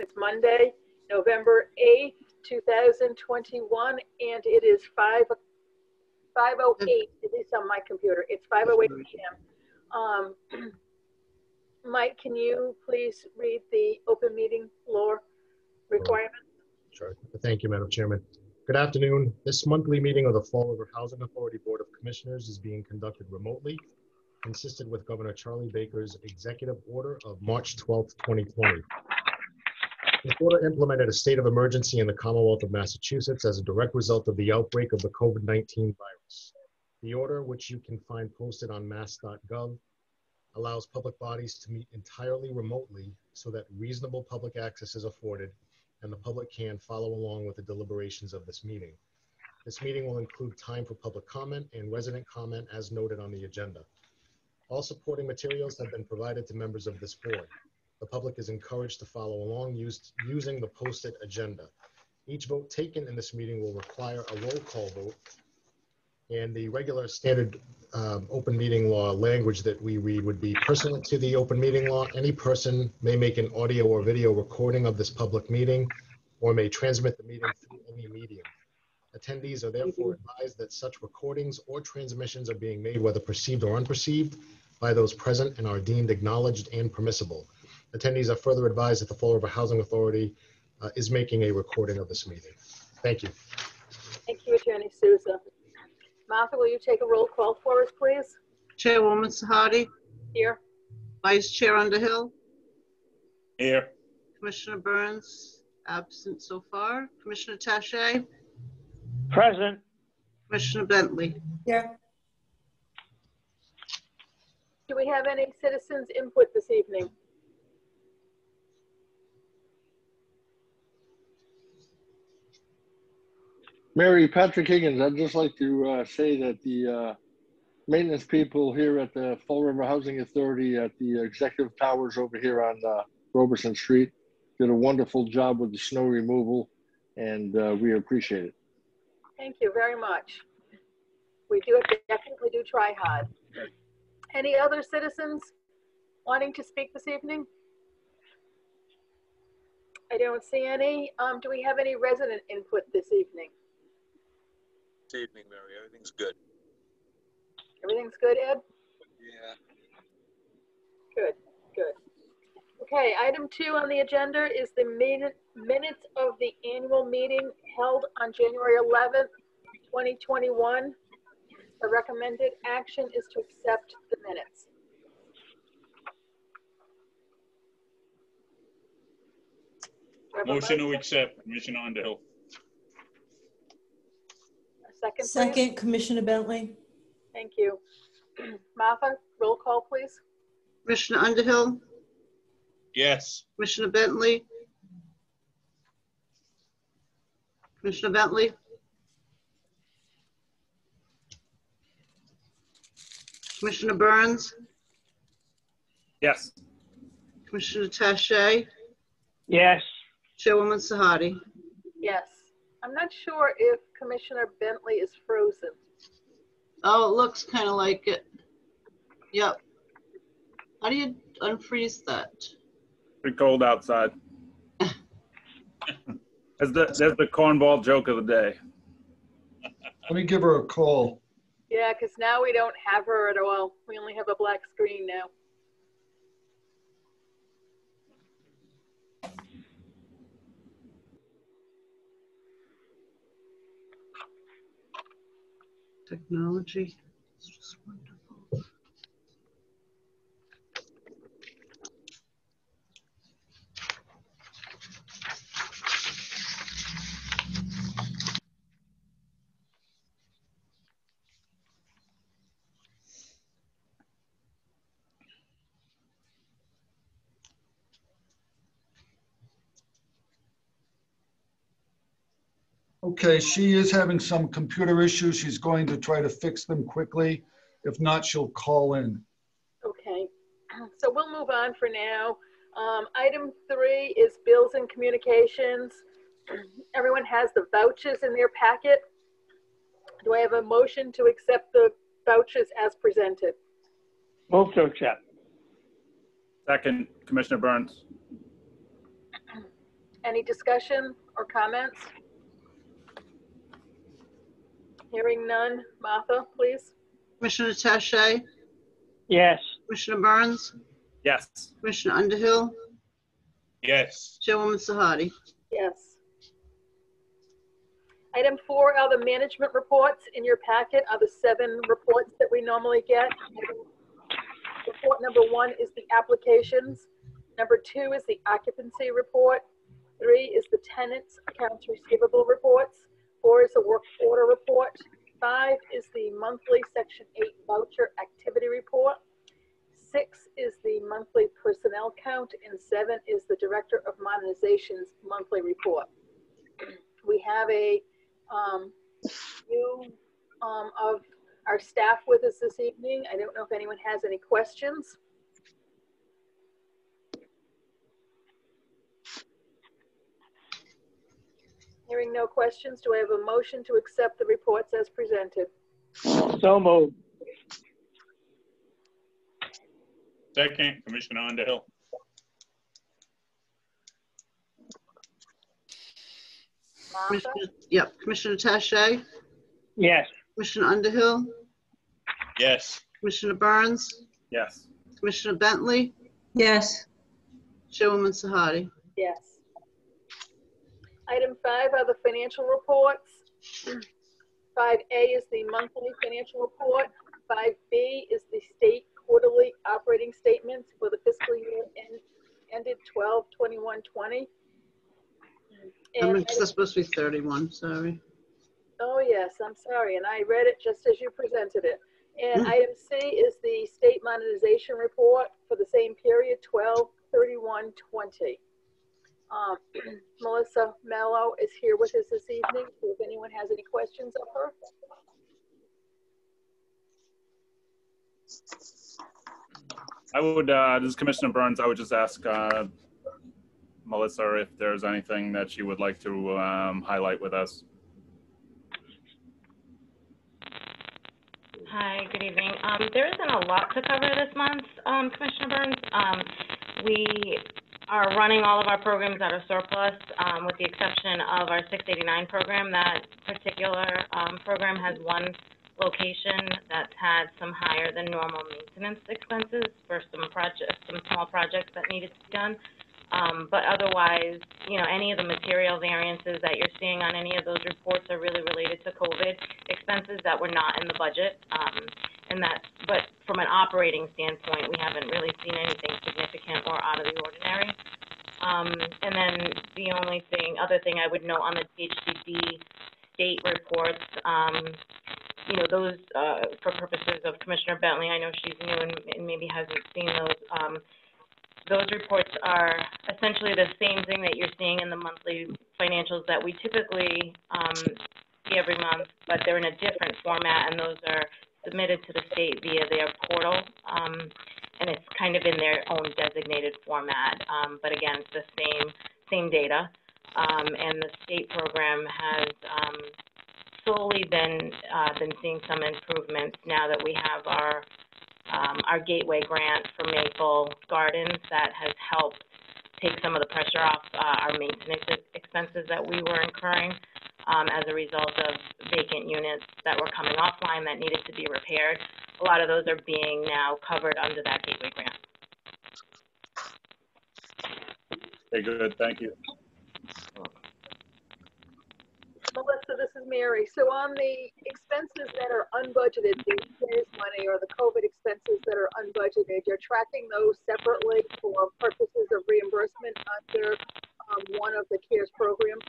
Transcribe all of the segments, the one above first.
It's Monday, November 8th, 2021, and it is 5, 5:08, at least on my computer. It's 5:08 PM. Um, Mike, can you please read the open meeting law requirement? Sure. Thank you, Madam Chairman. Good afternoon. This monthly meeting of the Fall River Housing Authority Board of Commissioners is being conducted remotely, consistent with Governor Charlie Baker's executive order of March 12th, 2020. This order implemented a state of emergency in the Commonwealth of Massachusetts as a direct result of the outbreak of the COVID-19 virus. The order, which you can find posted on mass.gov, allows public bodies to meet entirely remotely so that reasonable public access is afforded and the public can follow along with the deliberations of this meeting. This meeting will include time for public comment and resident comment as noted on the agenda. All supporting materials have been provided to members of this board. The public is encouraged to follow along used, using the posted agenda. Each vote taken in this meeting will require a roll call vote. And the regular standard um, open meeting law language that we read would be pursuant to the open meeting law, any person may make an audio or video recording of this public meeting or may transmit the meeting through any medium. Attendees are therefore advised that such recordings or transmissions are being made, whether perceived or unperceived, by those present and are deemed acknowledged and permissible. Attendees are further advised that the Fall River Housing Authority uh, is making a recording of this meeting. Thank you. Thank you, Attorney Souza. Martha, will you take a roll call for us, please? Chairwoman Sahadi, Here. Vice Chair Underhill, Here. Commissioner Burns, absent so far, Commissioner Tache, Present. Commissioner Bentley. Here, Do we have any citizens input this evening? Mary Patrick Higgins, I'd just like to uh, say that the uh, maintenance people here at the Fall River Housing Authority at the executive towers over here on uh, Robeson Street did a wonderful job with the snow removal, and uh, we appreciate it. Thank you very much. We do definitely do try hard. Any other citizens wanting to speak this evening? I don't see any. Um, do we have any resident input this evening? This evening, Mary. Everything's good. Everything's good, Ed? Yeah. Good, good. Okay, item two on the agenda is the minute- minutes of the annual meeting held on January 11th, 2021. The recommended action is to accept the minutes. Do I have a Motion to accept, Commissioner Underhill. A Second, please? second, Commissioner Bentley. Thank you. Martha, roll call, please. Commissioner Underhill, Yes. Commissioner Bentley. Commissioner Bentley, Commissioner Burns, Yes. Commissioner Tache, Yes. Chairwoman Sahadi. Yes. I'm not sure if Commissioner Bentley is frozen. Oh, it looks kind of like it. Yep. How do you unfreeze that? Pretty cold outside. That's the, that's the cornball joke of the day. Let me give her a call. Yeah, because now we don't have her at all. We only have a black screen now. Technology. It's just wonderful. Okay, she is having some computer issues. She's going to try to fix them quickly. If not, she'll call in. Okay, so we'll move on for now. Um, item three is bills and communications. Everyone has the vouchers in their packet. Do I have a motion to accept the vouchers as presented? Move to accept. Second, Commissioner Burns. Any discussion or comments? Hearing none. Martha, please. Commissioner Tache, yes, Commissioner Burns, Yes. Commissioner Underhill, Yes. Chairwoman Sahadi. Yes. Item four are the management reports. In your packet are the seven reports that we normally get. Report number one is the applications. Number two is the occupancy report. Three is the tenants' accounts receivable reports. Four is the work order report. Five is the monthly section eight voucher activity report. Six is the monthly personnel count, and seven is the Director of Modernization's monthly report. We have a um, few um, of our staff with us this evening. I don't know if anyone has any questions. Hearing no questions, do I have a motion to accept the reports as presented? so moved, Second, Commissioner Underhill. Martha? Commissioner, yep, Commissioner Tache, yes, Commissioner Underhill, Yes. Commissioner Burns, Yes. Commissioner Bentley, yes, Chairwoman Sahadi. Yes. Item five are the financial reports. Five A is the monthly financial report. Five B is the state quarterly operating statements for the fiscal year end- ended 12/21/20. I'm And, that's supposed to be 31, sorry. oh yes, I'm sorry, and I read it just as you presented it. And Mm. item C is the state monetization report for the same period, 12/31/20. Um, Melissa Mello is here with us this evening, so if anyone has any questions of her. I would, uh, this is Commissioner Burns, I would just ask, uh, Melissa if there's anything that she would like to, um, highlight with us. Hi, good evening. Um, there isn't a lot to cover this month, um, Commissioner Burns. Um, we are running all of our programs out of surplus, um, with the exception of our 689 program. That particular, um, program has one location that's had some higher than normal maintenance expenses for some projects, some small projects that needed to be done. Um, but otherwise, you know, any of the material variances that you're seeing on any of those reports are really related to COVID expenses that were not in the budget. Um, and that's, but from an operating standpoint, we haven't really seen anything significant or out of the ordinary. Um, and then the only thing, other thing I would note on the DHCD state reports, um, you know, those, uh, for purposes of Commissioner Bentley, I know she's new and, and maybe hasn't seen those, um, those reports are essentially the same thing that you're seeing in the monthly financials that we typically um, see every month, but they're in a different format, and those are submitted to the state via their portal. Um, and it's kind of in their own designated format. Um, but again, it's the same same data. Um, and the state program has um, slowly been uh, been seeing some improvements now that we have our um, our gateway grant for Maple Gardens that has helped take some of the pressure off uh, our maintenance expenses that we were incurring um, as a result of vacant units that were coming offline that needed to be repaired. A lot of those are being now covered under that gateway grant. Okay, good, thank you. Melissa, this is Mary. So on the expenses that are unbudgeted, the CARES money or the COVID expenses that are unbudgeted, you're tracking those separately for purposes of reimbursement under um, one of the CARES programs?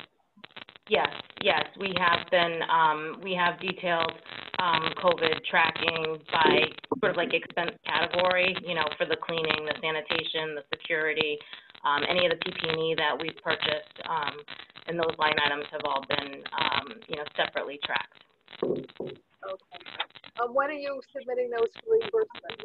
Yes, yes, we have been, um, we have detailed, um, COVID tracking by sort of like expense category, you know, for the cleaning, the sanitation, the security, um, any of the PPE that we've purchased, um, and those line items have all been, um, you know, separately tracked. Okay. Um, when are you submitting those for reimbursement?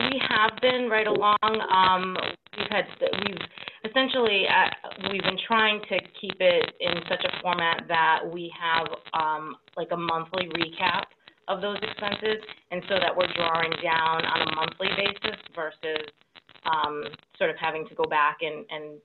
We have been right along. Um, we've had, we've essentially, uh, we've been trying to keep it in such a format that we have, um, like a monthly recap of those expenses, and so that we're drawing down on a monthly basis versus, um, sort of having to go back and, and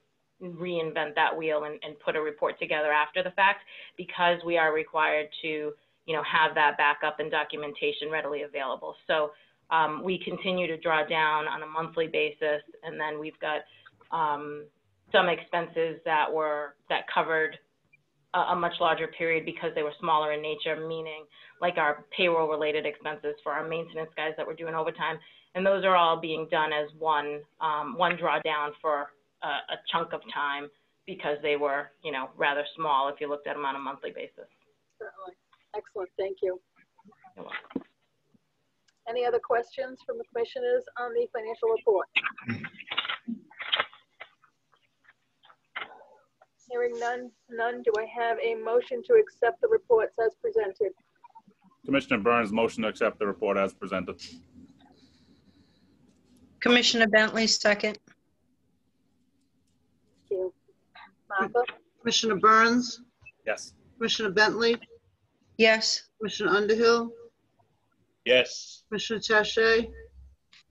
reinvent that wheel and, and put a report together after the fact because we are required to, you know, have that backup and documentation readily available. So um, we continue to draw down on a monthly basis, and then we've got um, some expenses that were that covered a, a much larger period because they were smaller in nature, meaning like our payroll related expenses for our maintenance guys that were doing overtime. And those are all being done as one, um, one drawdown for a, a chunk of time because they were, you know, rather small if you looked at them on a monthly basis. Certainly. Excellent, thank you. You're welcome. Any other questions from the commissioners on the financial report? Hearing none, none, do I have a motion to accept the reports as presented? Commissioner Burns, motion to accept the report as presented. Commissioner Bentley, second. Thank you. Martha? Commissioner Burns, Yes. Commissioner Bentley, Yes. Commissioner Underhill, Yes. Commissioner Tache,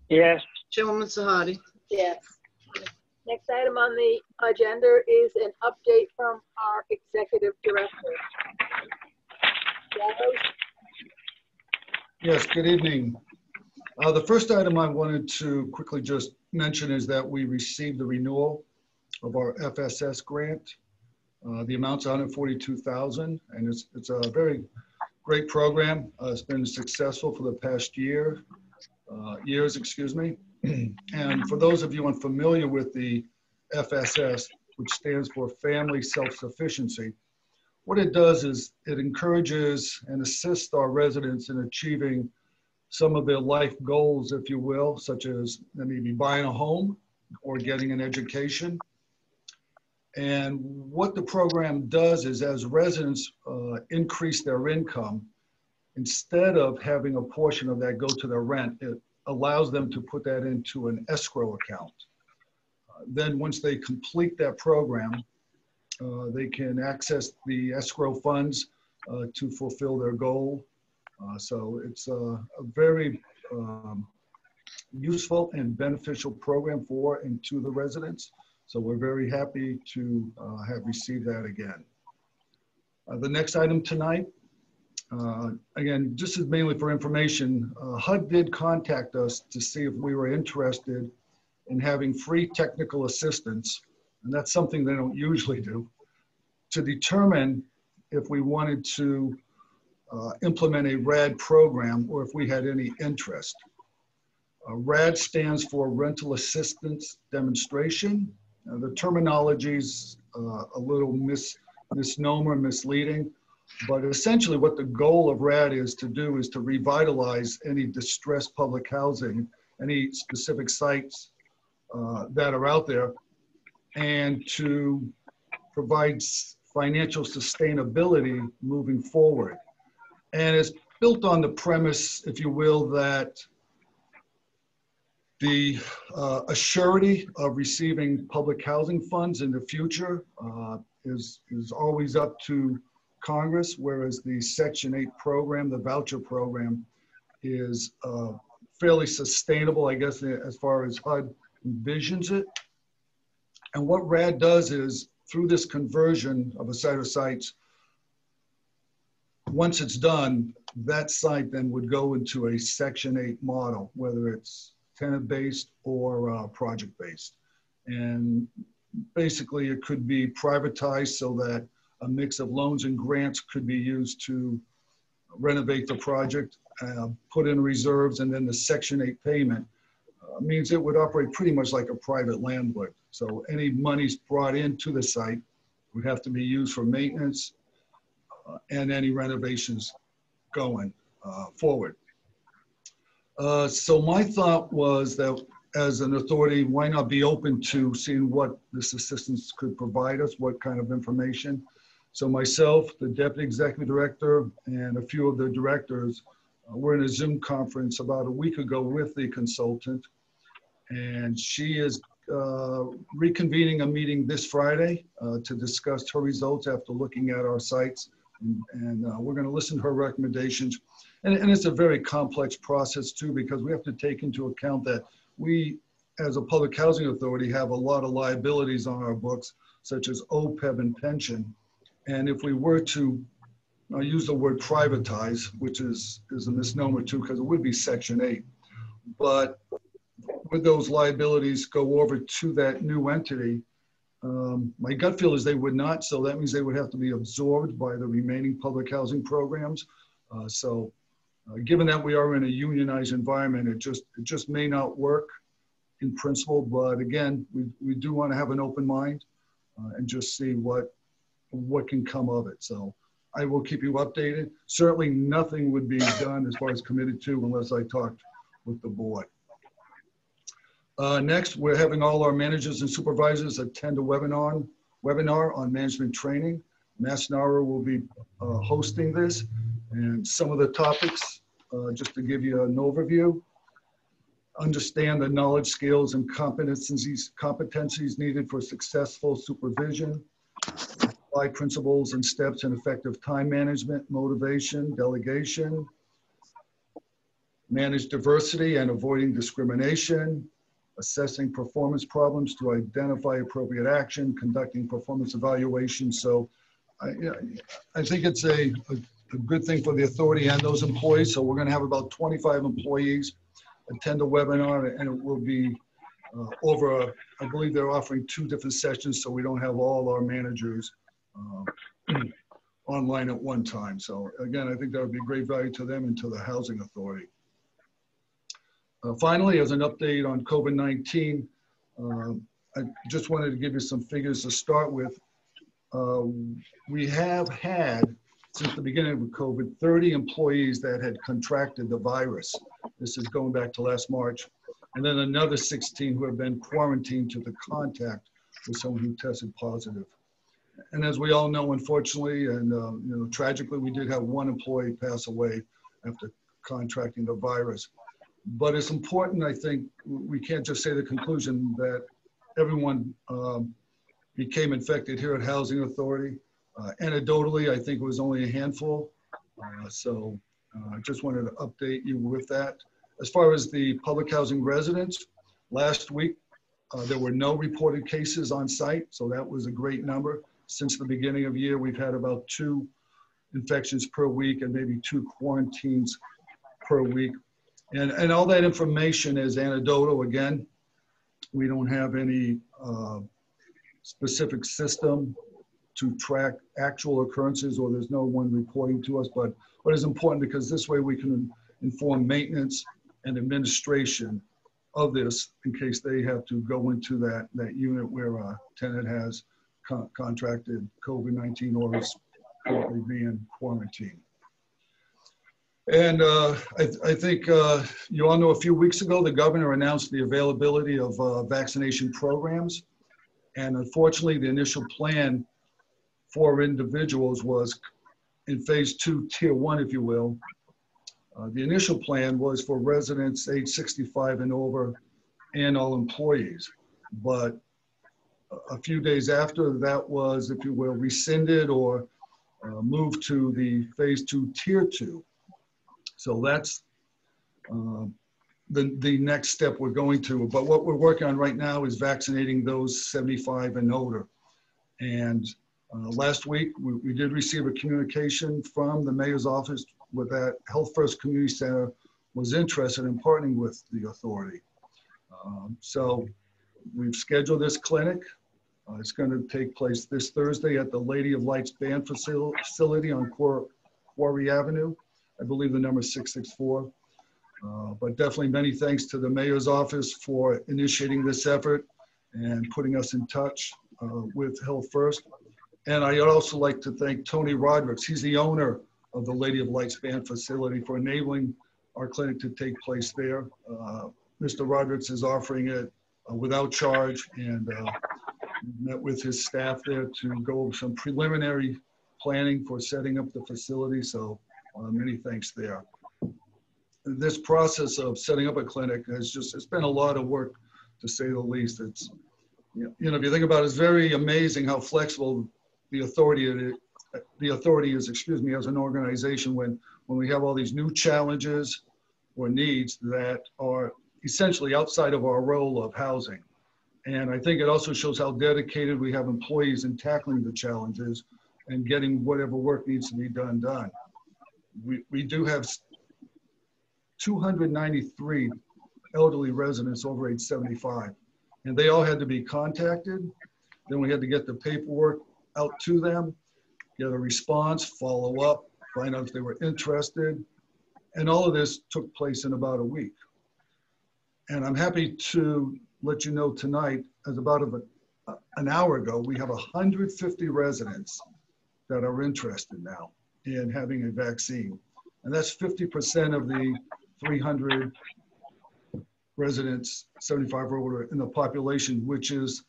yes, Chairwoman Sahadi. Yes. Next item on the agenda is an update from our executive director. Yes, good evening. Uh, The first item I wanted to quickly just mention is that we received the renewal of our FSS grant. Uh, The amount's 142,000, and it's, it's a very great program. Uh, It's been successful for the past year, uh, years, excuse me. And for those of you unfamiliar with the FSS, which stands for Family Self-Sufficiency, what it does is it encourages and assists our residents in achieving some of their life goals, if you will, such as maybe buying a home or getting an education. And what the program does is as residents uh, increase their income, instead of having a portion of that go to their rent, it allows them to put that into an escrow account. Uh, Then, once they complete that program, uh, they can access the escrow funds uh, to fulfill their goal. Uh, so it's a, very um, useful and beneficial program for and to the residents. So we're very happy to uh, have received that again. Uh, the next item tonight, uh, again, this is mainly for information. Uh, HUD did contact us to see if we were interested in having free technical assistance, and that's something they don't usually do, to determine if we wanted to uh, implement a RAD program or if we had any interest. Uh, RAD stands for Rental Assistance Demonstration. The terminology's uh, a little mis misnomer, misleading, but essentially what the goal of RAD is to do is to revitalize any distressed public housing, any specific sites uh, that are out there, and to provide financial sustainability moving forward. And it's built on the premise, if you will, that the uh, assurity of receiving public housing funds in the future uh, is, is always up to Congress, whereas the Section 8 program, the voucher program, is uh, fairly sustainable, I guess, as far as HUD envisions it. And what RAD does is, through this conversion of a site of sites, once it's done, that site then would go into a Section 8 model, whether it's tenant-based or uh, project-based. And basically, it could be privatized so that a mix of loans and grants could be used to renovate the project, uh, put in reserves, and then the Section 8 payment uh, means it would operate pretty much like a private land. So any monies brought into the site would have to be used for maintenance and any renovations going uh, forward. Uh, so my thought was that as an authority, why not be open to seeing what this assistance could provide us, what kind of information? So myself, the deputy executive director, and a few of the directors uh, were in a Zoom conference about a week ago with the consultant, and she is uh, reconvening a meeting this Friday uh, to discuss her results after looking at our sites, and, and uh, we're going to listen to her recommendations. And, and it's a very complex process too, because we have to take into account that we as a public housing authority, have a lot of liabilities on our books, such as OPEB and pension. And if we were to, I use the word privatize, which is, is a misnomer too, because it would be Section 8. But would those liabilities go over to that new entity? Um, my gut feel is they would not, so that means they would have to be absorbed by the remaining public housing programs. Uh, so, uh, given that we are in a unionized environment, it just it just may not work in principle. But again, we, we do want to have an open mind uh, and just see what what can come of it. So, I will keep you updated. Certainly, nothing would be done as far as committed to unless I talked with the board. Uh, next, we're having all our managers and supervisors attend a webinar, webinar on management training. MassNAHRO will be uh, hosting this and some of the topics, uh, just to give you an overview. Understand the knowledge, skills, and competencies, competencies needed for successful supervision. Apply principles and steps in effective time management, motivation, delegation. Manage diversity and avoiding discrimination, assessing performance problems to identify appropriate action, conducting performance evaluations. So I, I think it's a, a, a, good thing for the authority and those employees. So we're going to have about 25 employees attend a webinar and it will be uh, over, a, I believe they're offering two different sessions so we don't have all our managers uh, online at one time. So again, I think that would be great value to them and to the housing authority. Uh, finally, as an update on COVID-19, uh, I just wanted to give you some figures to start with. Uh, we have had, since the beginning of COVID, 30 employees that had contracted the virus. This is going back to last March. And then another 16 who have been quarantined to the contact with someone who tested positive. And as we all know, unfortunately, and um, you know, tragically, we did have one employee pass away after contracting the virus. But it's important, I think, we can't just say the conclusion that everyone um, became infected here at Housing Authority. Uh, anecdotally, I think it was only a handful. Uh, so uh, I just wanted to update you with that. As far as the public housing residents, last week uh, there were no reported cases on site, so that was a great number. Since the beginning of year, we've had about two infections per week and maybe two quarantines per week. And, and all that information is anecdotal again. We don't have any uh, specific system to track actual occurrences or there's no one reporting to us, but, but it's important because this way we can inform maintenance and administration of this in case they have to go into that, that unit where a tenant has con contracted COVID-19 or is currently being quarantined. And uh, I, I, think uh, you all know a few weeks ago, the governor announced the availability of uh, vaccination programs. And unfortunately, the initial plan for individuals was in phase two, tier one, if you will. Uh, the initial plan was for residents age 65 and over and all employees. But a few days after that was, if you will, rescinded or uh, moved to the phase two, tier two. So that's uh, the, the next step we're going to. But what we're working on right now is vaccinating those 75 and older. And uh, last week, we, we, did receive a communication from the mayor's office with that Health First Community Center was interested in partnering with the authority. Um, so we've scheduled this clinic. Uh, it's going to take place this Thursday at the Lady of Lights Band facility on Quarry Avenue. I believe the number is 664. Uh, but definitely many thanks to the mayor's office for initiating this effort and putting us in touch uh, with Health First. And I'd also like to thank Tony Rodrigues. He's the owner of the Lady of Lights Band facility for enabling our clinic to take place there. Uh, Mr. Rodrigues is offering it uh, without charge and uh, met with his staff there to go over some preliminary planning for setting up the facility. So uh, many thanks there. This process of setting up a clinic has just, it's been a lot of work to say the least. It's, you know, if you think about it, it's very amazing how flexible the authority, the authority is, excuse me, as an organization when, when we have all these new challenges or needs that are essentially outside of our role of housing. And I think it also shows how dedicated we have employees in tackling the challenges and getting whatever work needs to be done, done. We, we do have 293 elderly residents over age 75, and they all had to be contacted. Then we had to get the paperwork out to them, get a response, follow up, find out if they were interested. And all of this took place in about a week. And I'm happy to let you know tonight, as about a, an hour ago, we have 150 residents that are interested now in having a vaccine. And that's 50% of the 300 residents, 75 or older in the population, which is,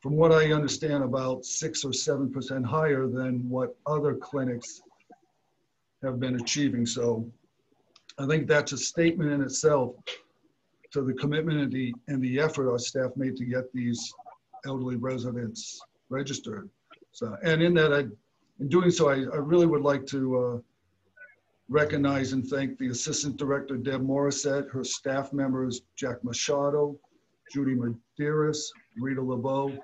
from what I understand, about six or 7% higher than what other clinics have been achieving. So I think that's a statement in itself to the commitment and the, and the effort our staff made to get these elderly residents registered. So, and in that, I, in doing so, I, I really would like to uh, recognize and thank the Assistant Director, Deb Morissette, her staff members, Jack Machado, Judy Medeiros, Rita LeBeau,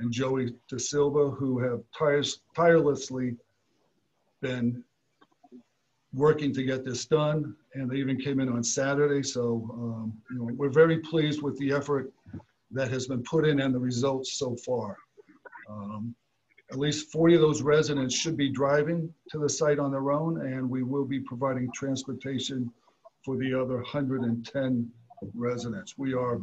and Joey De Silva, who have tirelessly been working to get this done. And they even came in on Saturday. So, um, you know, we're very pleased with the effort that has been put in and the results so far. Um, at least 40 of those residents should be driving to the site on their own, and we will be providing transportation for the other 110 residents. We are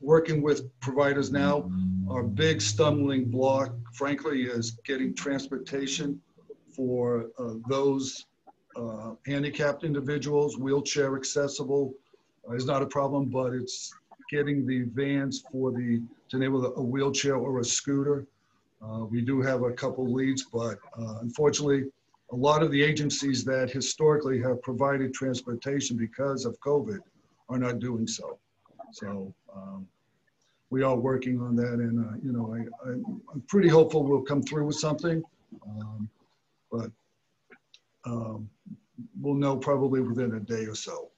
working with providers now. Our big stumbling block, frankly, is getting transportation for uh, those uh, handicapped individuals, wheelchair accessible uh, is not a problem, but it's getting the vans for the to enable a wheelchair or a scooter. Uh, we do have a couple leads, but uh, unfortunately, a lot of the agencies that historically have provided transportation because of COVID are not doing so. So um, we are working on that, and uh, you know, I, am pretty hopeful we'll come through with something, um, but um, we'll know probably within a day or so.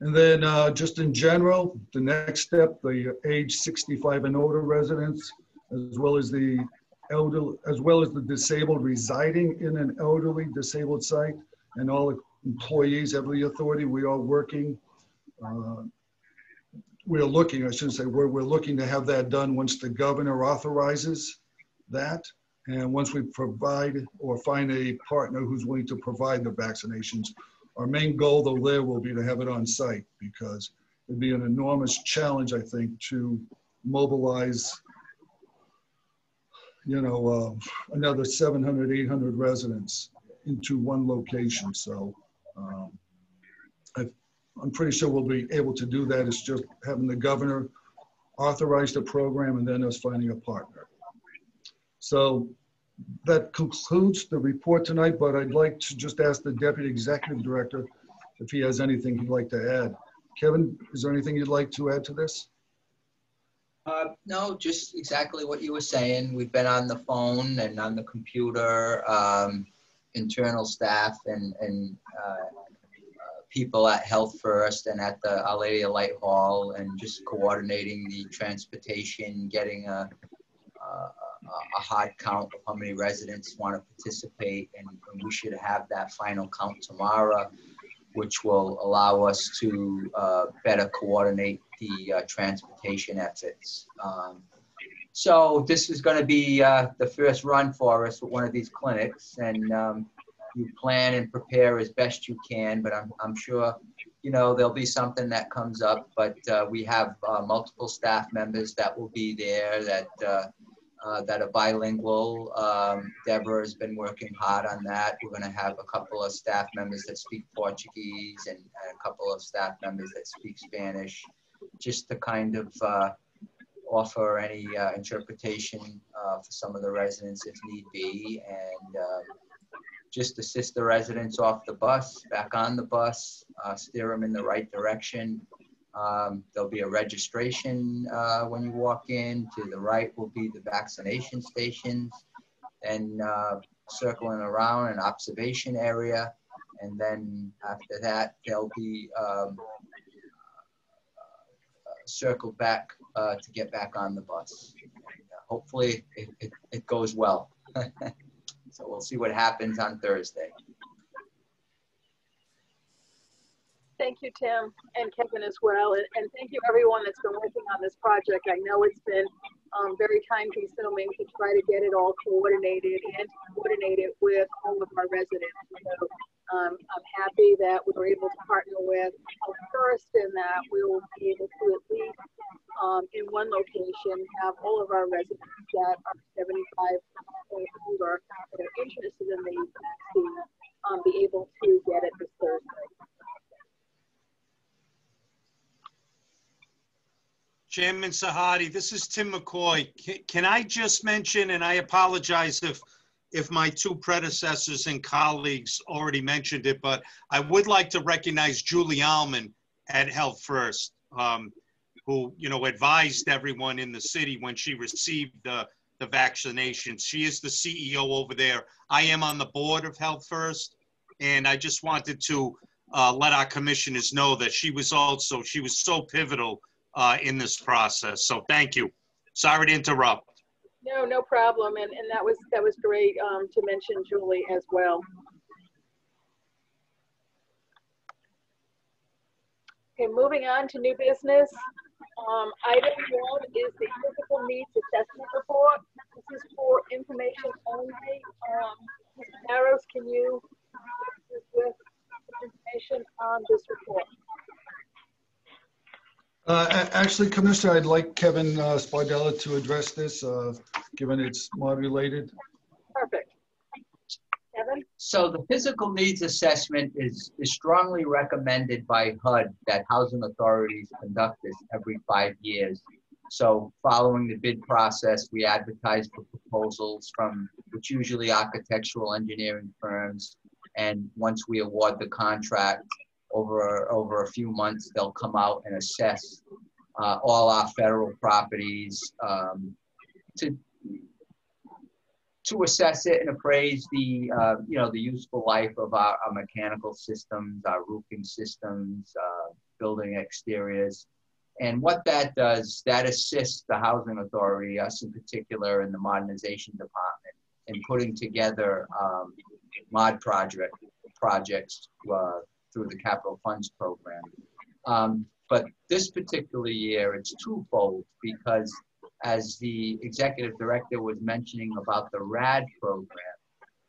And then uh, just in general, the next step, the age 65 and older residents, as well as the elder, as well as the disabled residing in an elderly disabled site and all employees the authority, we are working, uh, we are looking, I shouldn't say, we're, we're looking to have that done once the governor authorizes that. And once we provide or find a partner who's willing to provide the vaccinations, our main goal though there will be to have it on site because it'd be an enormous challenge, I think, to mobilize, you know, uh, another 700, 800 residents into one location. So um, I, I'm pretty sure we'll be able to do that. It's just having the governor authorize the program and then us finding a partner. So that concludes the report tonight, but I'd like to just ask the Deputy Executive Director if he has anything he'd like to add. Kevin, is there anything you'd like to add to this? Uh, no, just exactly what you were saying. We've been on the phone and on the computer, um, internal staff and, and uh, uh, people at Health First and at the Our Lady of Light Hall and just coordinating the transportation, getting a, a a hard count of how many residents want to participate, and, and we should have that final count tomorrow, which will allow us to uh, better coordinate the uh, transportation efforts. Um, so this is going to be uh, the first run for us with one of these clinics, and um, you plan and prepare as best you can. But I'm, I'm sure you know there'll be something that comes up. But uh, we have uh, multiple staff members that will be there that uh, uh, that are bilingual. Um, Deborah has been working hard on that. We're going to have a couple of staff members that speak Portuguese and, and a couple of staff members that speak Spanish, just to kind of uh, offer any uh, interpretation uh, for some of the residents if need be, and um, just assist the residents off the bus, back on the bus, uh, steer them in the right direction. Um, there'll be a registration uh, when you walk in. To the right will be the vaccination stations. And circling around an observation area. And then after that, there'll be um, circled back uh, to get back on the bus. Hopefully, it, it, it goes well. so we'll see what happens on Thursday. Thank you, Tim, and Kevin as well. And, and thank you, everyone that's been working on this project. I know it's been um, very time consuming to try to get it all coordinated and coordinate it with all of our residents. So um, I'm happy that we were able to partner with First and that we will be able to at least um, in one location have all of our residents that are 75 or older that are interested in the vaccine um, be able to get it this Thursday. Chairman Sahadi, this is Tim McCoy. Can, can I just mention, and I apologize if, if my two predecessors and colleagues already mentioned it, but I would like to recognize Julie Alman at Health First, um, who, you know, advised everyone in the city when she received the, the vaccinations. She is the CEO over there. I am on the board of Health First, and I just wanted to uh, let our commissioners know that she was also, she was so pivotal uh, in this process. So thank you. Sorry to interrupt. No, no problem. And, and that was that was great um, to mention Julie as well. Okay, moving on to new business. Um, item one is the physical needs assessment report. This is for information only. Um, can you with information on this report? Uh, Actually, Commissioner, I'd like Kevin uh, Spardella to address this, uh, given it's mod related. Perfect. Kevin? So the physical needs assessment is, is strongly recommended by HUD that housing authorities conduct this every five years. So following the bid process, we advertise for proposals from, which usually architectural engineering firms. And once we award the contract, over, over a few months, they'll come out and assess uh, all our federal properties um, to, to assess it and appraise the, uh, you know, the useful life of our, our mechanical systems, our roofing systems, uh, building exteriors. And what that does, that assists the housing authority, us in particular, in the modernization department, in putting together um, mod project projects uh, through the capital funds program. Um, but this particular year, it's twofold because as the executive director was mentioning about the RAD program,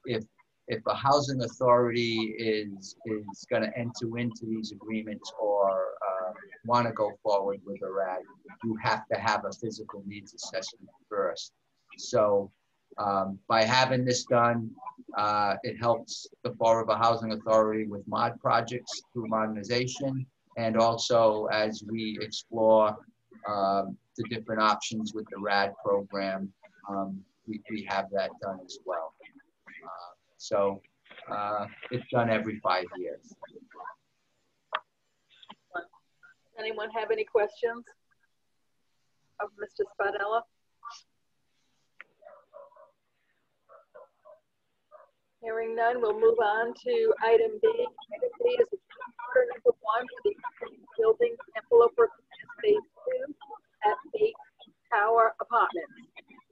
if if a housing authority is is going to enter into these agreements or uh, want to go forward with a RAD, you have to have a physical needs assessment first. So um, by having this done, uh, it helps the Fall River Housing Authority with mod projects through modernization, and also as we explore um, the different options with the RAD program, um, we, we have that done as well. Uh, so uh, it's done every five years. Anyone have any questions of Mr. Spadella? Hearing none, we'll move on to item B. Item B is order number one for the building envelope phase two at Bates Tower Apartments.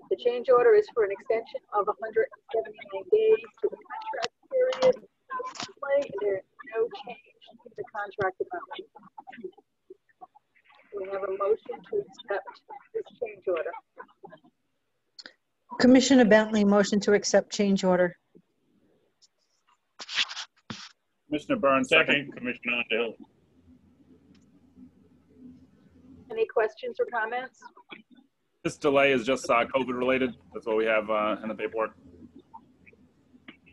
The change order is for an extension of 179 days to the contract period. There is no change to the contract amount. We have a motion to accept this change order. Commissioner Bentley, motion to accept change order. Commissioner Burns, second. Second, Commissioner Underhill. Any questions or comments? This delay is just uh, COVID related. That's what we have uh, in the paperwork.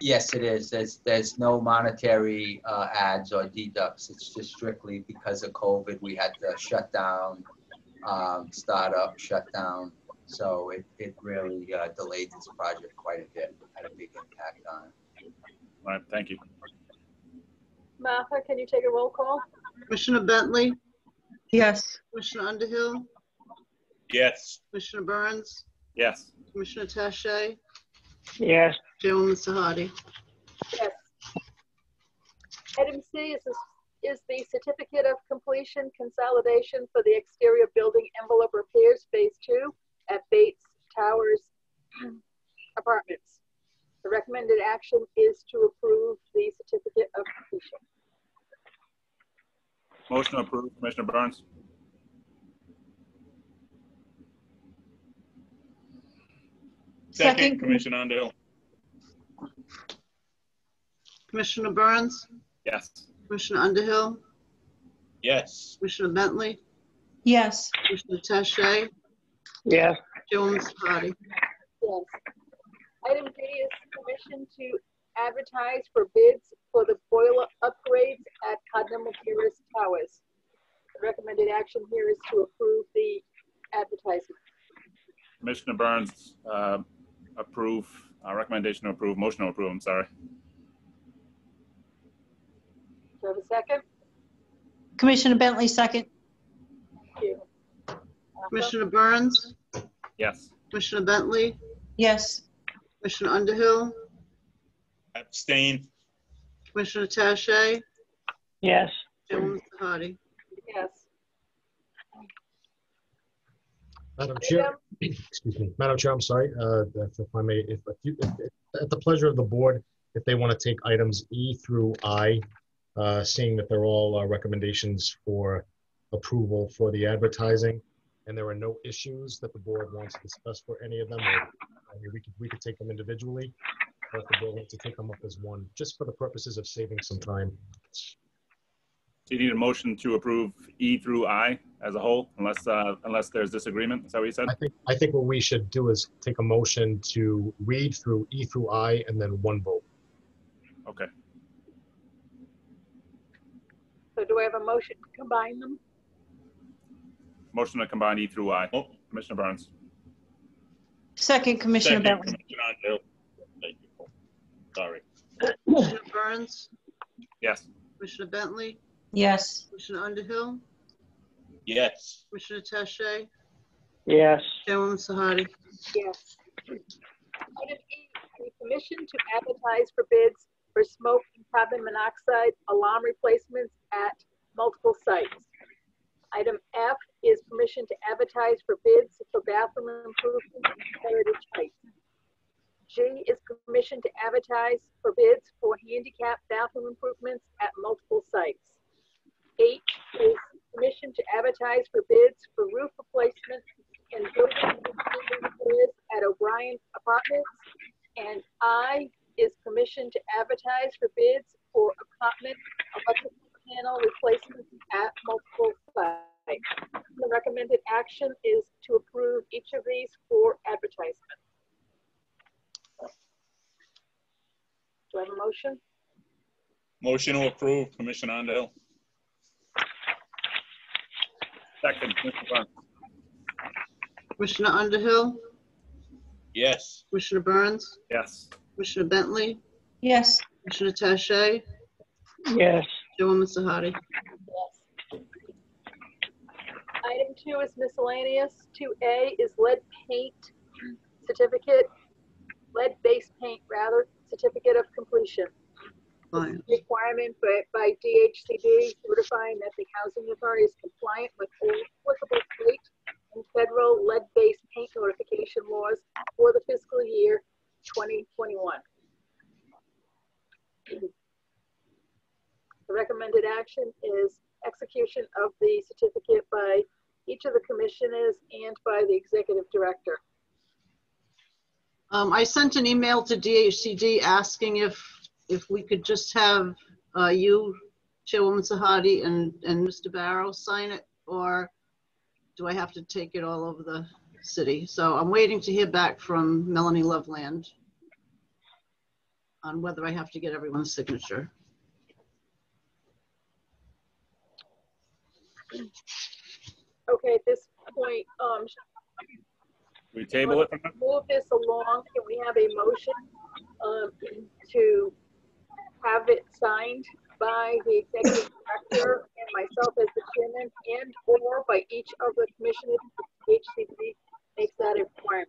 Yes, it is. There's, there's no monetary uh, ads or deducts. It's just strictly because of COVID. We had to shut down, um, start up, shut down. So it, it really uh, delayed this project quite a bit, had a big impact on it. All right, thank you. Martha, can you take a roll call? Commissioner Bentley, Yes. Commissioner Underhill, Yes. Commissioner Burns, Yes. Commissioner Tache, yes, Chairwoman Sahadi. Yes. Item C is, this- is the certificate of completion consolidation for the exterior building envelope repairs, phase two, at Bates Towers Apartments. The recommended action is to approve the certificate of completion. Motion approved, Commissioner Burns. Second, Second. Commissioner Underhill. Commissioner Burns, Yes. Commissioner Underhill, Yes. Commissioner Bentley, Yes. Commissioner Tache, yes, Chairwoman Sahadi. Yes. Item D is permission to advertise for bids for the boiler upgrades at Cardinal Terrace Towers. The recommended action here is to approve the advertisement. Commissioner Burns, uh, approve, uh, recommendation to approve, motion to approve, I'm sorry. Do you have a second? Commissioner Bentley, second. Thank you. Commissioner Burns, Yes. Commissioner Bentley, Yes. Commissioner Underhill, Abstain. Commissioner Tache, yes, Chairwoman Sahadi. Yes. Madam Chair, excuse me, Madam Chair, I'm sorry, uh, if if I may, if, if you, if- if- at the pleasure of the board, if they want to take items E through I, uh, seeing that they're all uh, recommendations for approval for the advertising, and there are no issues that the board wants to discuss for any of them, or, I mean, we could, we could take them individually, or if the board wants to take them up as one, just for the purposes of saving some time. Do you need a motion to approve E through I as a whole, unless, uh, unless there's disagreement? Is that what you said? I think, I think what we should do is take a motion to read through E through I and then one vote. Okay. So do I have a motion to combine them? Motion to combine E through I. Oh. Commissioner Burns. Second, Commissioner Second, Bentley. Commissioner Underhill. Thank you. Sorry. Commissioner Burns, Yes. Commissioner Bentley, Yes. Commissioner Underhill, Yes. Commissioner Tache, yes, Chairwoman Sahadi. Yes. Item E, the permission to advertise for bids for smoke and carbon monoxide alarm replacements at multiple sites. Item F is permission to advertise for bids for bathroom improvements in Heritage Heights. G is permission to advertise for bids for handicap bathroom improvements at multiple sites. H is permission to advertise for bids for roof replacement and building at O'Brien Apartments. And I is permission to advertise for bids for apartment electrical panel replacements at multiple sites. The recommended action is to approve each of these for advertisement. Do I have a motion? Motion to approve, Commissioner Underhill. Second, Commissioner Burns. Commissioner Underhill, Yes. Commissioner Burns, Yes. Commissioner Bentley, Yes. Commissioner Tache, yes, Chairwoman Sahadi. Yes. Item two is miscellaneous. Two A is lead paint certificate, lead-based paint rather, certificate of completion. Fine. Requirement by, by DHCD certifying that the housing authority is compliant with all applicable state and federal lead-based paint notification laws for the fiscal year 2021. The recommended action is execution of the certificate by each of the commissioners and by the executive director. Um, I sent an email to DHCD asking if, if we could just have, uh, you, Chairwoman Sahadi and, and Mr. Barrow sign it, or do I have to take it all over the city? So I'm waiting to hear back from Melanie Loveland on whether I have to get everyone's signature. Okay, at this point, um, We table it? move this along, can we have a motion, um, to have it signed by the executive director and myself as the chairman and or by each of the commissioners, if HCD makes that a requirement.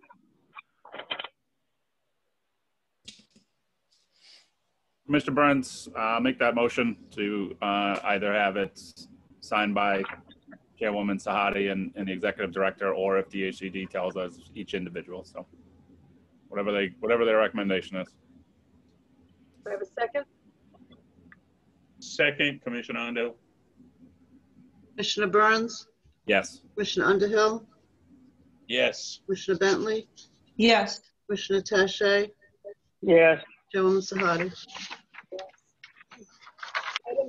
Commissioner Burns, uh, make that motion to uh, either have it signed by Chairwoman Sahadi and, and the Executive Director, or if DHCD tells us each individual, so whatever they, whatever their recommendation is. Do I have a second? Second, Commissioner Underhill. Commissioner Burns, Yes. Commissioner Underhill, Yes. Commissioner Bentley, yes, Commissioner Tache, yes, Chairwoman Sahadi.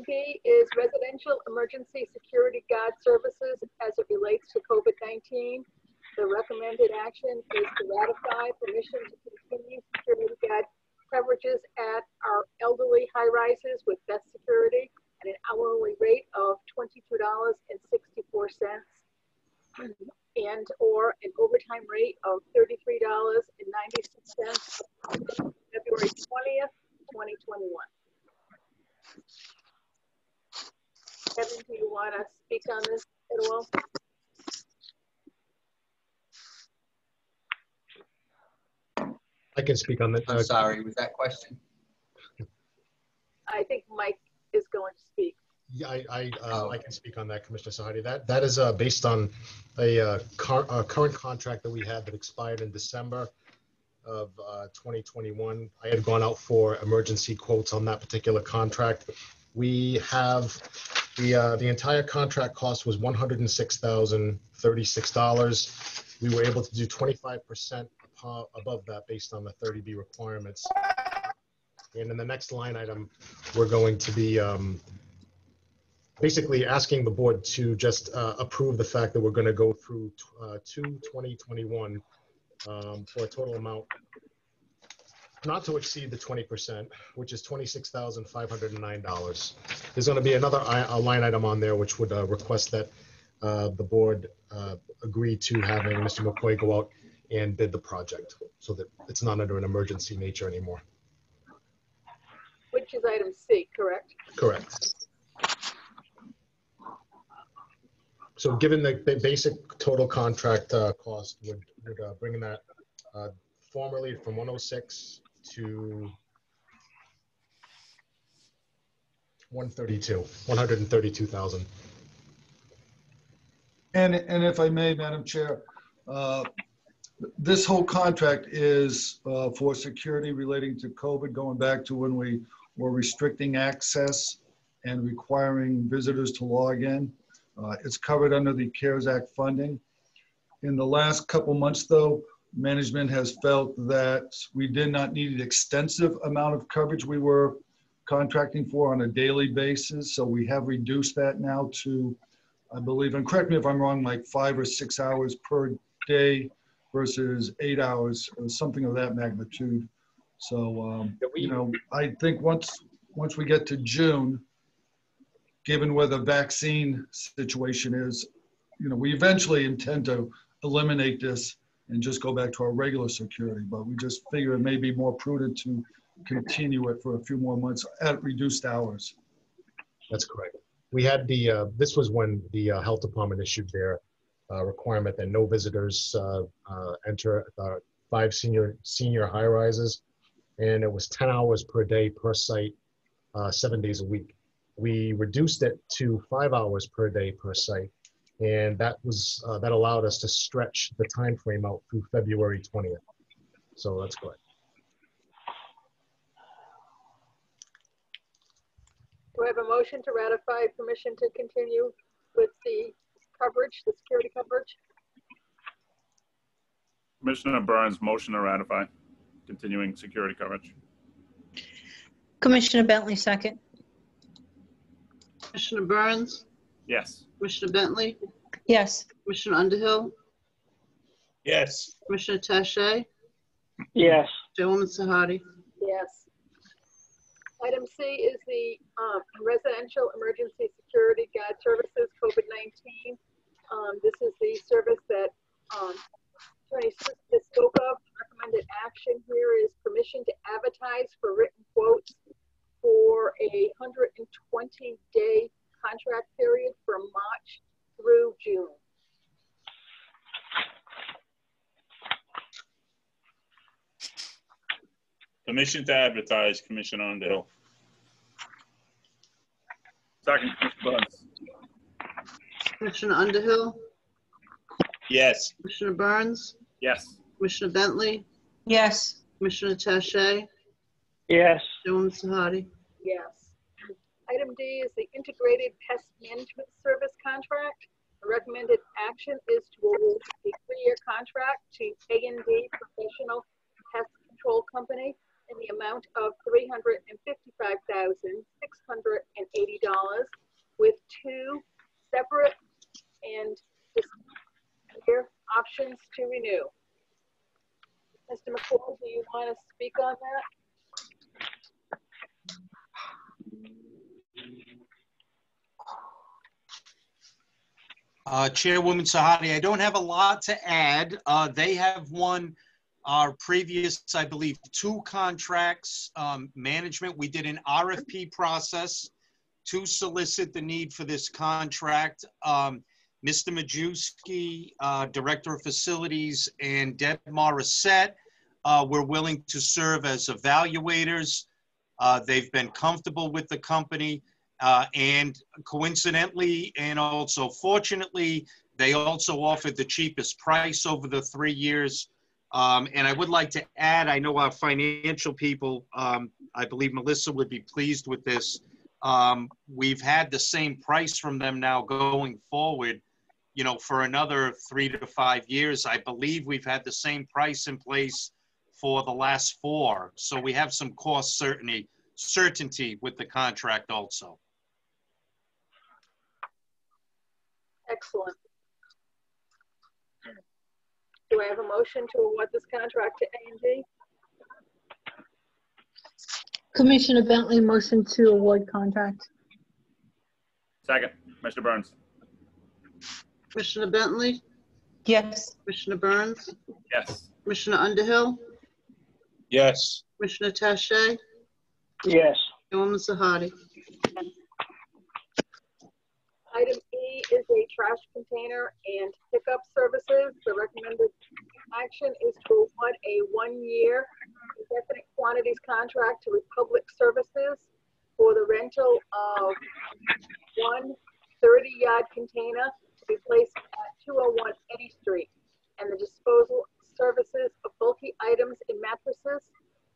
B is residential emergency security guard services as it relates to COVID-19. The recommended action is to ratify permission to continue security guard coverages at our elderly high rises with best security at an hourly rate of $22.64 and or an overtime rate of $33.96 February 20th, 2021. Kevin, do you want to speak on this at all? I can speak on that. I'm sorry, was that question? I think Mike is going to speak. Yeah, I, I, Oh. uh, I can speak on that, Commissioner Sahadi. That, that is uh, based on a uh, car- uh, current contract that we had that expired in December of uh, 2021. I had gone out for emergency quotes on that particular contract. We have, the, uh, the entire contract cost was $106,036. We were able to do 25% above that based on the 30B requirements. And in the next line item, we're going to be um, basically asking the board to just uh, approve the fact that we're going to go through uh, two 2021 um, for a total amount not to exceed the 20%, which is $26,509. There's going to be another i- line item on there which would uh, request that uh, the board uh, agree to having Mr. McCoy go out and bid the project so that it's not under an emergency nature anymore. Which is item C, correct? Correct. So given the the basic total contract uh, cost would, would uh, bring that uh, formerly from 106 to 132, 132,000. And, and if I may, Madam Chair, uh, this whole contract is uh, for security relating to COVID, going back to when we were restricting access and requiring visitors to log in. Uh, It's covered under the CARES Act funding. In the last couple months, though, management has felt that we did not need an extensive amount of coverage we were contracting for on a daily basis. So we have reduced that now to I believe, and correct me if I'm wrong, like five or six hours per day versus eight hours, or something of that magnitude. So, um, you know, I think once, once we get to June, given where the vaccine situation is, you know, we eventually intend to eliminate this and just go back to our regular security, but we just figure it may be more prudent to continue it for a few more months at reduced hours. That's correct. We had the, uh, this was when the uh, health department issued their uh, requirement that no visitors uh, uh, enter uh, five senior, senior high rises. And it was 10 hours per day per site, uh, seven days a week. We reduced it to five hours per day per site. And that was, uh, that allowed us to stretch the time frame out through February 20th. So that's good. Do I have a motion to ratify permission to continue with the coverage, the security coverage? Commissioner Burns, motion to ratify, continuing security coverage. Commissioner Bentley, second, Commissioner Burns, Yes. Commissioner Bentley, yes, Commissioner Underhill, Yes. Commissioner Tache, yes, Chairwoman Sahadi. Yes. Item C is the um, residential emergency security guard services, COVID-19. Um, This is the service that um, Attorney Smith spoke of. Recommended action here is permission to advertise for written quotes for a 120-day contract period from March through June. Permission to advertise, Commissioner Underhill. Second, Mr. Burns. Commissioner Underhill, Yes. Commissioner Burns, Yes. Commissioner Bentley, yes, Commissioner Tache, yes, Chairwoman Sahadi. Yes. Item D is the Integrated Pest Management Service Contract. The recommended action is to award a three-year contract to A and D Professional Pest Control Company in the amount of three hundred and fifty-five thousand, six hundred and eighty dollars with two separate and clear options to renew. Mr. McCall, do you want to speak on that? Uh, Chairwoman Sahadi, I don't have a lot to add. Uh, They have won our previous, I believe, two contracts, um, management. We did an RFP process to solicit the need for this contract. Um, Mr. Majewski, uh, Director of Facilities, and Deb Morissette uh, were willing to serve as evaluators. Uh, They've been comfortable with the company. Uh, and coincidentally, and also fortunately, they also offered the cheapest price over the three years. Um, and I would like to add, I know our financial people, um, I believe Melissa would be pleased with this. Um, we've had the same price from them now going forward, you know, for another three to five years. I believe we've had the same price in place for the last four. So we have some cost certainty, certainty with the contract also. Excellent. Do I have a motion to award this contract to A and D? Commissioner Bentley, motion to award contract, Second, Mr. Burns. Commissioner Bentley, yes, Commissioner Burns, Yes. Commissioner Underhill, Yes. Commissioner Tache, yes, Chairwoman Sahadi. Item Is a trash container and pickup services. The recommended action is to award a one-year indefinite quantities contract to Republic Services for the rental of one 30-yard container to be placed at 201 Eddy Street and the disposal services of bulky items and mattresses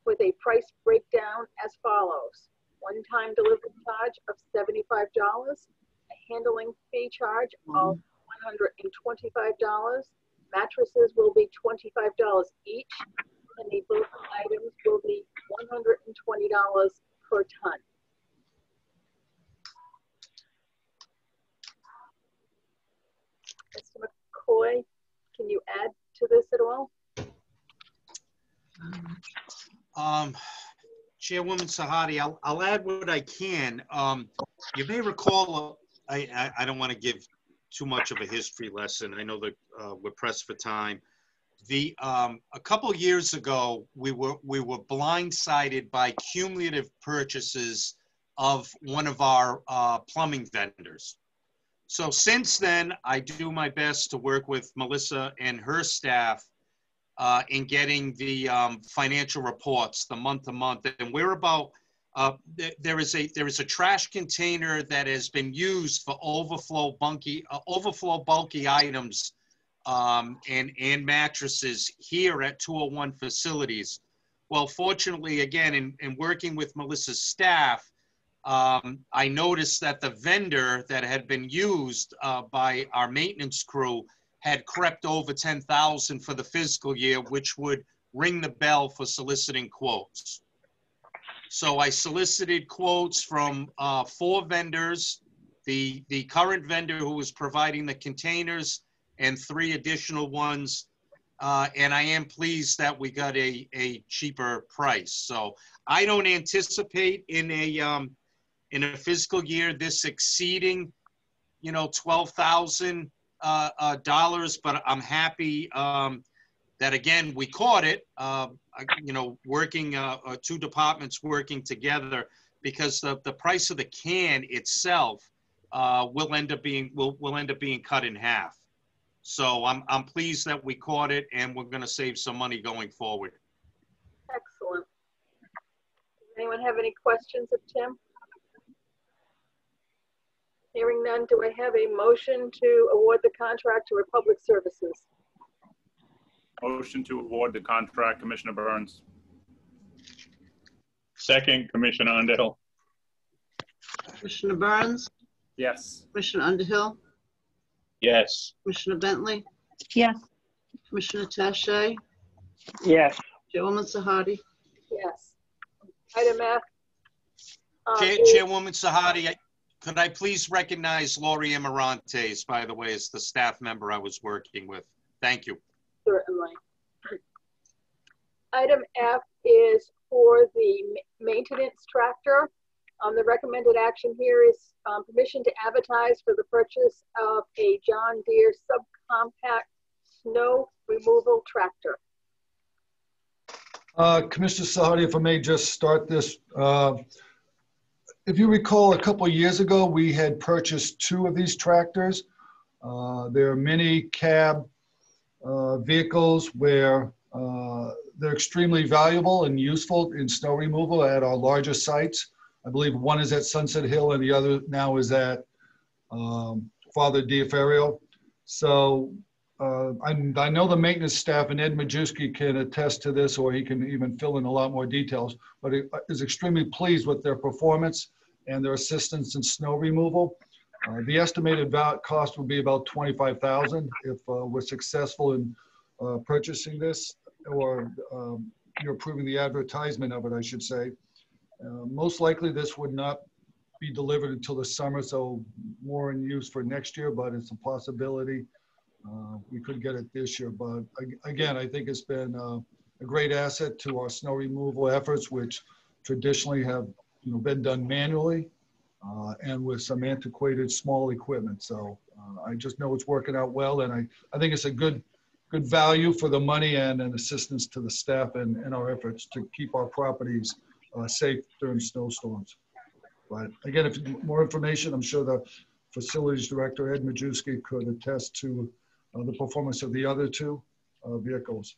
with a price breakdown as follows. One-time delivery charge of $75, a handling fee charge of $125. Mattresses will be $25 each, and the bulk items will be $120 per ton. Mr. McCoy, can you add to this at all? Um, Chairwoman Sahadi, I'll, I'll add what I can. Um, you may recall, I, I, I don't want to give too much of a history lesson. I know that, uh, we're pressed for time. The, um, a couple years ago, we were, we were blindsided by cumulative purchases of one of our, uh, plumbing vendors. So since then, I do my best to work with Melissa and her staff uh, in getting the um, financial reports, the month to month, and we're about. Uh, th- there is a there is a trash container that has been used for overflow bunky uh, overflow bulky items um, and and mattresses here at 201 facilities. Well, fortunately, again, in, in working with Melissa's staff, um, I noticed that the vendor that had been used uh, by our maintenance crew had crept over 10,000 for the fiscal year, which would ring the bell for soliciting quotes. So I solicited quotes from uh, four vendors, the, the current vendor who was providing the containers and three additional ones. Uh, and I am pleased that we got a, a cheaper price. So I don't anticipate in a, um, in a fiscal year this exceeding, you know, 12,000 uh, uh, dollars, but I'm happy um, that again we caught it. Uh, you know, working uh, uh, two departments working together because the, the price of the can itself uh, will end up being will will end up being cut in half. So I'm I'm pleased that we caught it, and we're going to save some money going forward. Excellent. Does anyone have any questions of Tim? Hearing none, do I have a motion to award the contract to Republic Services? Motion to award the contract, Commissioner Burns. Second, Commissioner Underhill. Commissioner Burns, Yes. Commissioner Underhill, Yes. Commissioner Bentley, Yes. Commissioner Tache, yes, Chairwoman Sahadi. Yes. Item F. um, Chair- is- Chairwoman Sahadi, I- could I please recognize Lori Amarantes, by the way, as the staff member I was working with? Thank you. Certainly. Item F is for the maintenance tractor. Um, the recommended action here is, um, permission to advertise for the purchase of a John Deere subcompact snow removal tractor. Uh, Commissioner Sahadi, if I may just start this. uh, If you recall, a couple years ago, we had purchased two of these tractors. Uh, They're mini cab vehicles where uh, they're extremely valuable and useful in snow removal at our larger sites. I believe one is at Sunset Hill and the other now is at um, Father Diaferio. So uh, I, I know the maintenance staff and Ed Majewski can attest to this, or he can even fill in a lot more details, but he is extremely pleased with their performance and their assistance in snow removal. Uh, The estimated cost would be about 25,000 if uh, we're successful in uh, purchasing this, or um, you're approving the advertisement of it, I should say. Uh, Most likely, this would not be delivered until the summer, so more in use for next year, but it's a possibility. Uh, We could get it this year, but again, I think it's been uh, a great asset to our snow removal efforts, which traditionally have, you know, been done manually uh, and with some antiquated small equipment. So uh, I just know it's working out well, and I, I think it's a good, good value for the money and an assistance to the staff and, and our efforts to keep our properties uh, safe during snowstorms. But again, if more information, I'm sure the facilities director, Ed Majewski, could attest to uh, the performance of the other two uh, vehicles.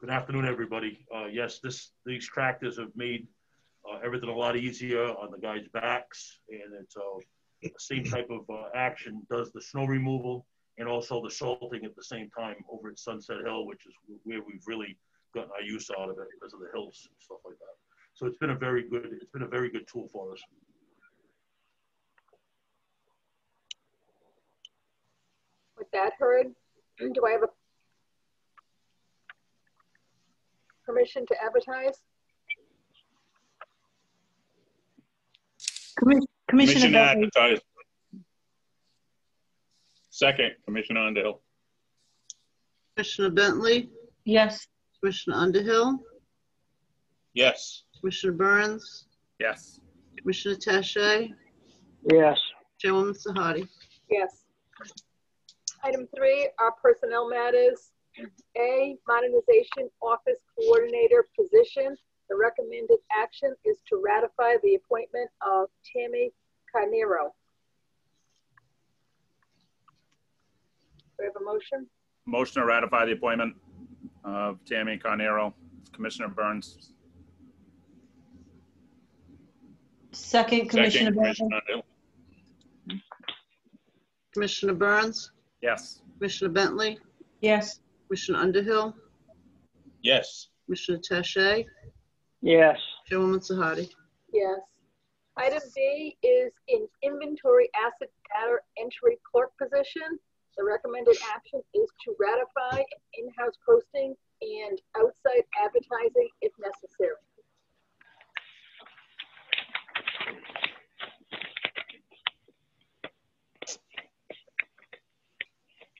Good afternoon, everybody. Uh, yes, this, these tractors have made, uh, everything a lot easier on the guys' backs. And it's, uh, the same type of, uh, action, does the snow removal and also the salting at the same time over at Sunset Hill, which is where we've really gotten our use out of it because of the hills and stuff like that. So it's been a very good, it's been a very good tool for us. With that heard, do I have a permission to advertise? Commis- Commissioner Commissioner Bentley, advertise. Second, Commissioner Underhill. Commissioner Bentley, yes. Commissioner Underhill, Yes. Commissioner Burns, Yes. Commissioner Tache, yes, Chairwoman Sahadi. Yes. Item three are personnel matters. A, modernization office coordinator position. The recommended action is to ratify the appointment of Tammy Carnero. Do we have a motion? Motion to ratify the appointment of Tammy Carnero, Commissioner Burns. Second, Commissioner Second, Bentley, Commissioner Underhill. Commissioner Burns, Yes. Commissioner Bentley, yes. Commissioner Underhill, Yes. Commissioner Tache, yes, Chairwoman Sahadi. Yes. Item B is in inventory asset data entry clerk position. The recommended action is to ratify an in-house posting and outside advertising if necessary.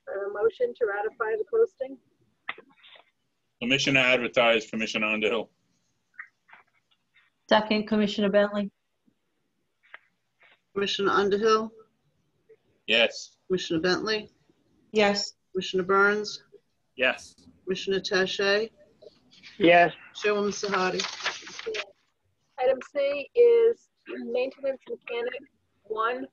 A motion to ratify the posting? Commissioner advertise, Commissioner Underhill. Second, Commissioner Bentley, Commissioner Underhill, Yes. Commissioner Bentley, yes. Commissioner Burns, Yes. Commissioner Tache, yes, Chairwoman Sahadi. Item C is maintenance mechanic one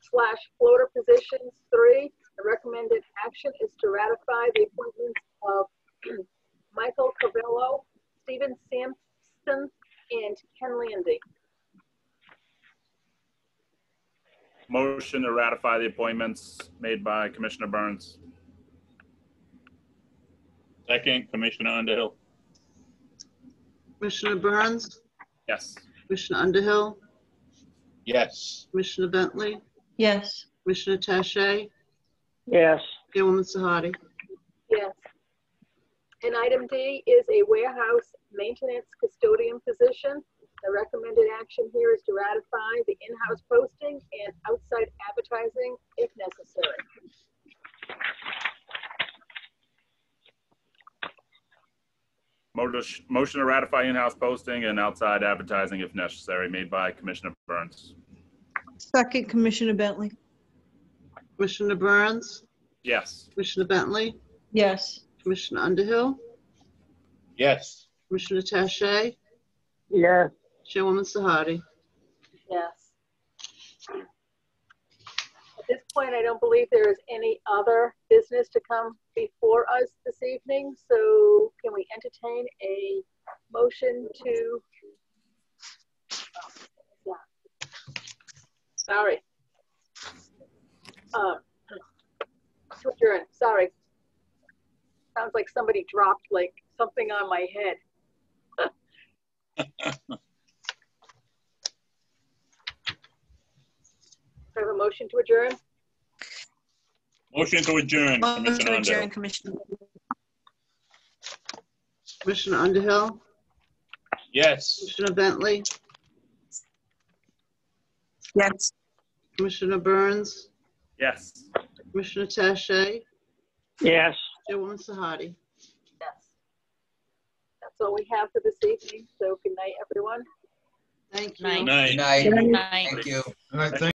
slash floater positions three. The recommended action is to ratify the appointments of Michael Cavello, Stephen Sampson, and Ken Landy. motion to ratify the appointments made by Commissioner Burns. Second, Commissioner Underhill. Commissioner Burns, Yes. Commissioner Underhill, Yes. Commissioner Bentley, Yes. Commissioner Tache, Yes. Chairwoman Sahadi. Yes. And item D is a warehouse maintenance custodian position. The recommended action here is to ratify the in-house posting and outside advertising if necessary. Motion motion to ratify in-house posting and outside advertising if necessary, made by Commissioner Burns. Second, Commissioner Bentley. Commissioner Burns, Yes. Commissioner Bentley, Yes. Commissioner Underhill, Yes. Commissioner Tache, Yes. Chairwoman Sahadi. Yes. At this point, I don't believe there is any other business to come before us this evening, so can we entertain a motion to? Sorry. Um, To adjourn, sorry. Sounds like somebody dropped like something on my head. Do I have a motion to adjourn? Motion to adjourn, Motion Commissioner Underhill. Commissioner. Commissioner Underhill, Yes. Commissioner Bentley, Yes. Commissioner Burns, Yes. Commissioner Tache, Yes. Chairwoman Sahadi. Yes. All we have for this evening, so good night, everyone. Thank you. Night. Night. Good night. Good night. Thank you. All right, thank